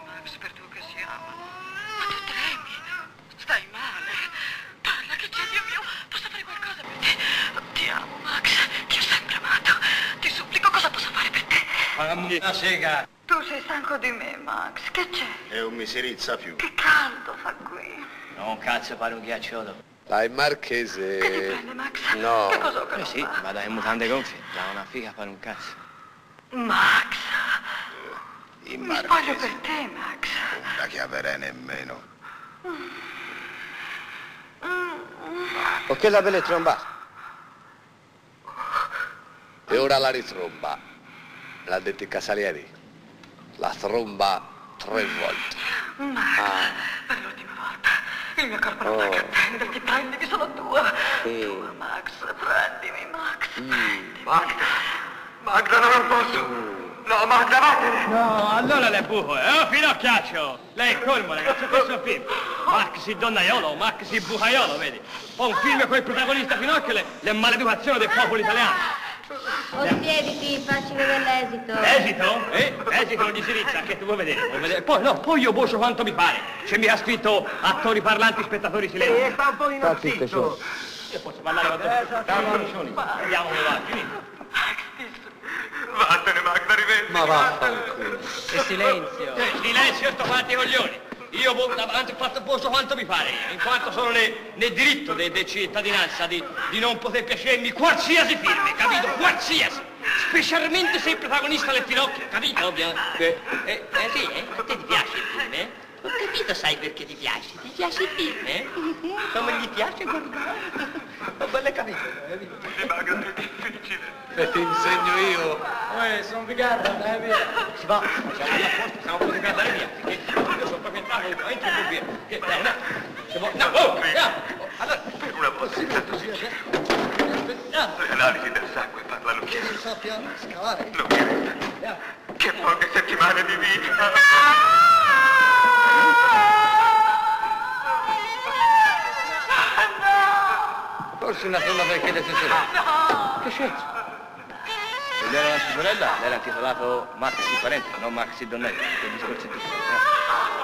male, Max, per due che si amano. Ma tu tremi. Stai male. Parla, che c'è, Dio mio. Posso fare qualcosa per te? Ti amo, Max. Ti ho sempre amato. Ti supplico, cosa posso fare per te? Fammi una sega. Tu sei stanco di me, Max. Che c'è? E un miserizza più. Che caldo fa qui. Non cazzo pare un ghiacciolo. Dai, Che ti marchese. prende, Max? No. Che cosa ho Eh sì, va? vado in mutande gonfie. Da una figa fare un cazzo. Max. Il Mi spoglio per marchese. te, Max. Non la chiamerei nemmeno. O che la belle tromba? E ora la ritromba. L'ha detto il Casalieri. La tromba tre volte. Max, Ah. per l'ultima volta. Il mio corpo non Oh. può che prenderti, prendimi, sono tua. Sì. Tua, Max, prendimi, Max. Mm. Prendimi. Magda, Magda, no, non posso. No, Vattene. No, allora le buco, eh? Oh, finocchiaccio! Lei è colmo, ragazzi, questo è un film. Maxi donnaiolo, maxi bucaiolo, vedi? Ho un film con il protagonista Pinocchio le, le maleducazioni del popolo italiano. O spiediti, facci vedere l'esito. Esito? Eh? Esito non gli si rizza, che tu vuoi vedere? Vuoi vedere? Poi, no, poi io vocio quanto mi pare. C'è mica scritto attori parlanti, spettatori silenti. sta un po' tesoro. Io posso parlare con te? Ciao, Lucioni. Vediamo come va, finito. Ma vaffanculo. E silenzio. Eh, silenzio, sto quanti coglioni. Io davanti ho fatto posto quanto mi pare, in quanto sono ne- nel diritto di cittadinanza di, di non poter piacermi qualsiasi film, capito? Qualsiasi. Specialmente se il protagonista è il Pinocchio, capito? Ovvio. Eh, eh, eh, sì, eh? A te ti piace il film, eh? Ho capito, sai perché ti piace. Ti piace il film, eh? Come gli piace guardare. Ho belle capito, capito? Magda, è difficile. E ti insegno io. Eh, sono figato, dai via. Si va, siamo lì a posto, siamo potuti andare via. Perché io sono proprio entrato, entro in via. Che, dai, no. Vuoi- no, oh, no. Allora, Per una volta, no. le analisi del sangue parlano chiaro. Si sappia scavare. Non mi resta che poche settimane di vita. Forse una tromba per chiedere solo. Che scelta? Quella era la sua sorella, era intitolato Maxi Parente, non Maxi Donnelli. Che discorso è tutto.